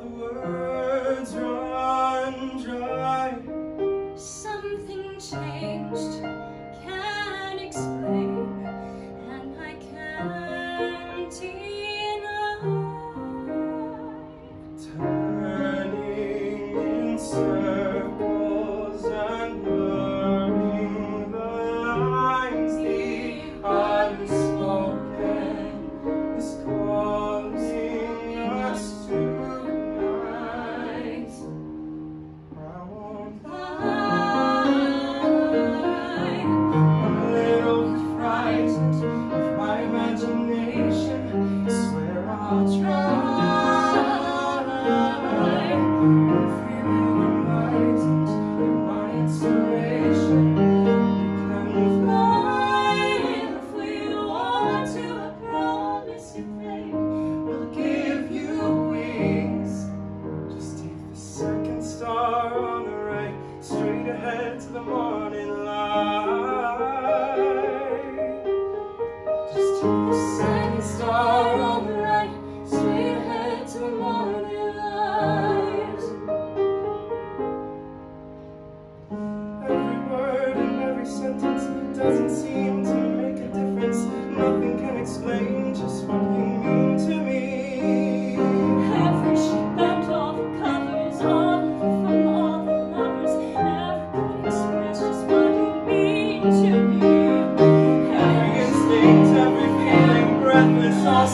the words run dry. Something changed. are on the right, straight ahead to the morning light. Just take a second.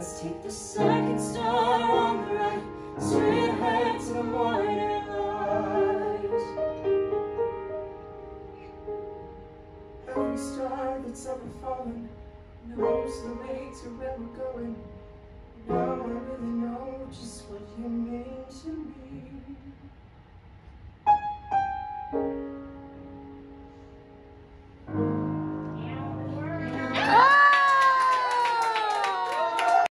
Let's take the second star on the right, straight ahead to the white light. Every star that's ever fallen knows the way to where we're going. Now I really know just what you mean to me.